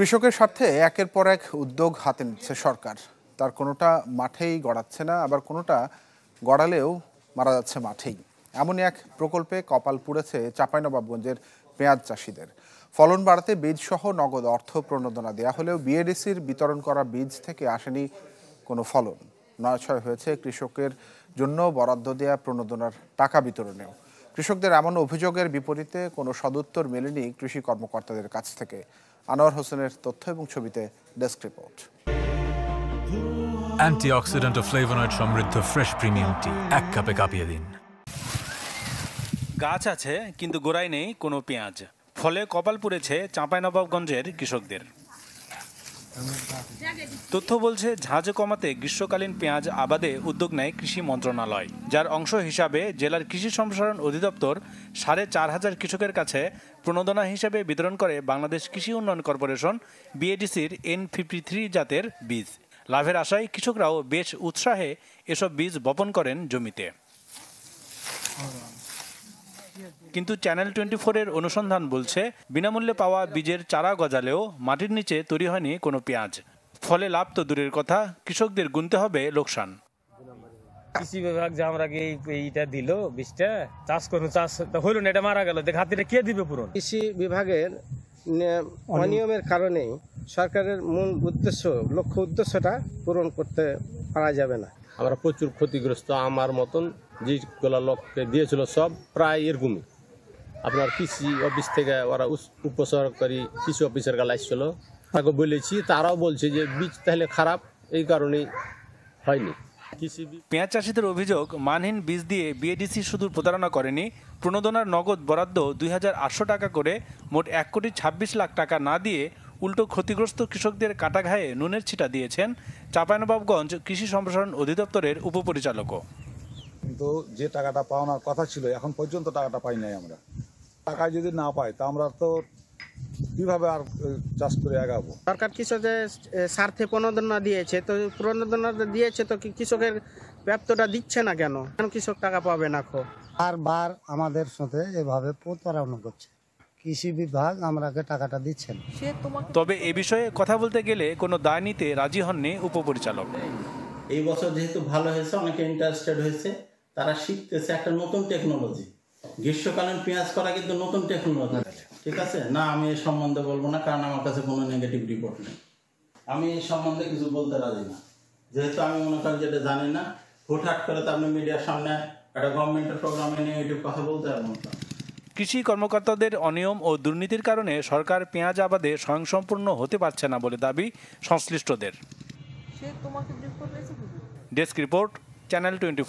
কৃষকের স্বার্থে একের পর এক উদ্যোগ হাতে নিচ্ছে সরকার। তার কোনোটা মাঠেই গড়াচ্ছে না, আবার কোনোটা গড়ালেও মারা যাচ্ছে মাঠেই। এমনই এক প্রকল্পে কপাল পুড়েছে চাঁপাইনবাবগঞ্জের পেঁয়াজ চাষিদের। ফলন বাড়াতে বীজ সহ নগদ অর্থ প্রণোদনা দেওয়া হলেও বিএডিসির বিতরণ করা বীজ থেকে আসেনি কোনো ফলন। নয় হয়েছে কৃষকের জন্য বরাদ্দ দেওয়া প্রণোদনার টাকা বিতরণেও। কৃষকদের এমন অভিযোগের বিপরীতে কোনো সদুত্তর মেলেনি কৃষি কর্মকর্তাদের কাছ থেকে। আনোয়ার হোসেনের তথ্য এবং ছবিতে ডেস্ক রিপোর্ট। অ্যান্টিঅক্সিডেন্ট ও ফ্লেভোনয়েড সমৃদ্ধ ফ্রেশ প্রিমিয়াম টি এক কাপে কাঁপিয়ে দিন। গাছ আছে কিন্তু গোড়ায় নেই কোনো পেঁয়াজ। ফলে কপাল পুড়েছে চাঁপাইনবাবগঞ্জের কৃষকদের। তথ্য বলছে, ঝাঁজ কমাতে গ্রীষ্মকালীন পেঁয়াজ আবাদে উদ্যোগ নেয় কৃষি মন্ত্রণালয়। যার অংশ হিসাবে জেলার কৃষি সম্প্রসারণ অধিদপ্তর সাড়ে চার হাজার কৃষকের কাছে প্রণোদনা হিসাবে বিতরণ করে বাংলাদেশ কৃষি উন্নয়ন কর্পোরেশন, বিএডিসির এন ফিফটি থ্রি জাতের বীজ। লাভের আশায় কৃষকরাও বেশ উৎসাহে এসব বীজ বপন করেন জমিতে। কিন্তু চ্যানেল টোয়েন্টি ফোরের অনুসন্ধান বলছে বিনামূল্যে পাওয়া বীজের চারা গজালেও মাটির নিচে তৈরি হয়নি কোনো পেঁয়াজ। ফলে লাভ তো দূরের কথা কৃষকদের গুনতে হবে লোকসান। কৃষি বিভাগ যে আমরা এই এইটা দিল বীজটা চাষ করুন চাষ তো হইল না এটা মারা গেল। দেখ হাতিটা কে দিবে পূরণ কৃষি বিভাগের অনিয়মের কারণে সরকারের মূল উদ্দেশ্য লক্ষ্য উদ্দেশ্যটা পূরণ করতে পারা যাবে না। আমরা প্রচুর ক্ষতিগ্রস্ত আমার মতন যেগুলো লোককে দিয়েছিল সব প্রায় এরকমই। আপনার কৃষি অফিস থেকে ওরা উপসরকারি কৃষি অফিসের কাছে আসছিল। তাকে বলেছি তারাও বলছে যে বীজ তাহলে খারাপ এই কারণেই হয়নি। পেঁয়াজ চাষিদের অভিযোগ মানহীন বীজ দিয়ে বিএডিসি শুধু প্রতারণা করেনি। প্রণোদনার নগদ বরাদ্দ দুই হাজার আটশো টাকা করে মোট এক কোটি ছাব্বিশ লাখ টাকা না দিয়ে উল্টো ক্ষতিগ্রস্ত কৃষকদের কাটা ঘায়ে নুনের ছিটা দিয়েছেন চাঁপাইনবাবগঞ্জ কৃষি সম্প্রসারণ অধিদপ্তরের উপপরিচালকও। কিন্তু যে টাকাটা পাওনার কথা ছিল এখন পর্যন্ত টাকাটা পাই নাই আমরা। টাকা যদি না পাই তা আমরা তো কীভাবে আর চাষ করে আগাবো? সরকার কৃষকের স্বার্থে প্রণোদনা দিয়েছে তো প্রণোদনা দিয়েছে তো কি কৃষকের প্রাপ্তটা দিচ্ছে না কেন? কেন কৃষক টাকা পাবে না খো? বারবার আমাদের সাথে এভাবে প্রতারণা করছে। কৃষি বিভাগ আমরাকে টাকাটা দিচ্ছে না তবে এ বিষয়ে কথা বলতে গেলে কোনো দায় নিতে রাজি হননি উপপরিচালক। এই বছর যেহেতু ভালো হয়েছে অনেকে ইন্টারেস্টেড হয়েছে তারা শিখতেছে একটা নতুন টেকনোলজি গ্রীষ্মকালীন পেঁয়াজ করা কিন্তু নতুন টেকনোলজি ঠিক আছে? না আমি এই সম্বন্ধে বলব না কারণ আমার কাছে কোনো নেগেটিভ রিপোর্ট নেই। আমি এই সম্বন্ধে কিছু বলতে রাজি না। যেহেতু আমি মনে করি যেটা জানি না হুটহাট করে তো আপনি মিডিয়ার সামনে একটা গভর্নমেন্টের প্রোগ্রামে নেগেটিভ কথা বলতে পারবেন না কৃষি কর্মকর্তাদের অনিয়ম ও দুর্নীতির কারণে সরকার পেঁয়াজ আবাদে স্বয়ংসম্পূর্ণ হতে পারছে না বলে দাবি সংশ্লিষ্টদের। Desk report channel twenty